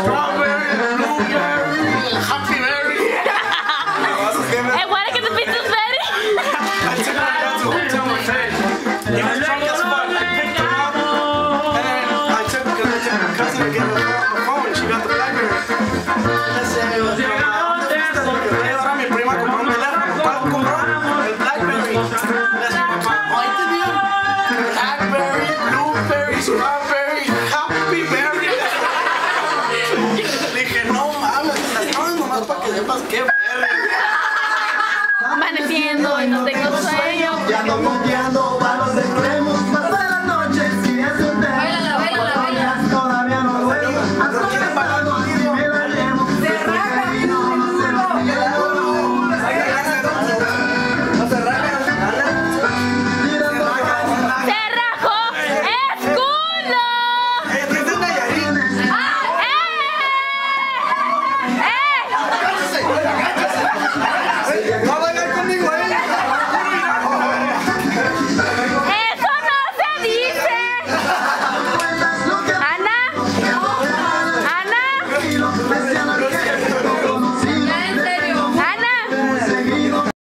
strawberry, blueberry, I get the ready? I took. I her. And I took I took my her the phone she got the Blackberry. Le decía yo, "Mamá, ¿dónde fuiste?" Le dije, "Voy a llevar a mi prima a un teléfono. ¿Cuál compró? El Blackberry. Le para que sepas qué berry. Amaneciendo y no tengo sueño. Ya no,